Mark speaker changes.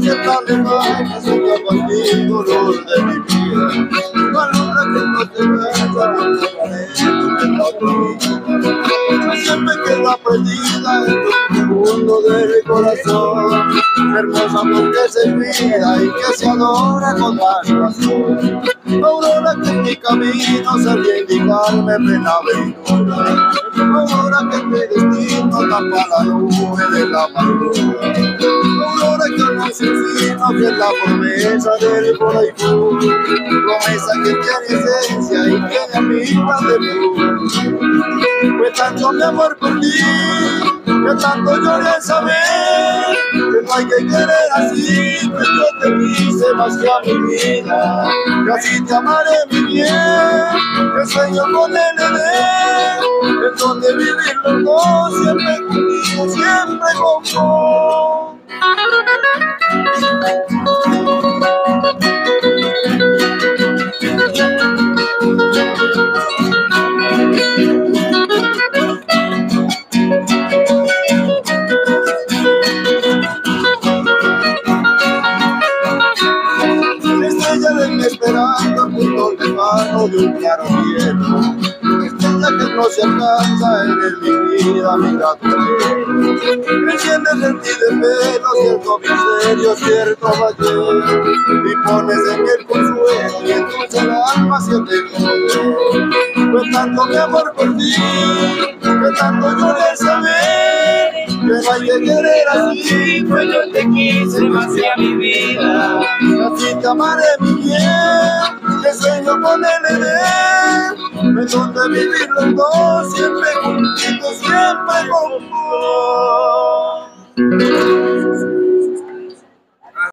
Speaker 1: acercarme más, acerca contigo luz de mi vida. Palabra que no te vaya, no te parece que no prohibida. Siempre queda perdida en tu mundo del corazón. Hermosa porque se cuida y que se adora con más razón. Aurora que en mi camino sabía indicarme plena aventura. Aurora que en mi destino tapa la nube de la amargura. Aurora que la promesa del ahí Promesa que tiene esencia y tiene amiga de luz. Fue tanto mi amor por ti, que tanto lloré saber, que no hay que querer así, que yo te quise más que a mi vida, que así te amaré mi bien, que sueño con el bebé, en donde vivir los dos, siempre contigo, siempre con vos. Esperando punto lejano de un claro cielo. Estrella que no se alcanza, eres mi vida, mi gato. Enciendes en ti de pelo, cierto misterio, cierto valle. Y pones en el consuelo y entonces el alma siente poder. Fue tanto mi amor por ti, que tanto lloré saber. Que no hay que querer así, pues yo te quise más que a mi vida. Así te amaré mi bien, que con el Me toca vivir los dos, siempre juntitos, siempre con vos.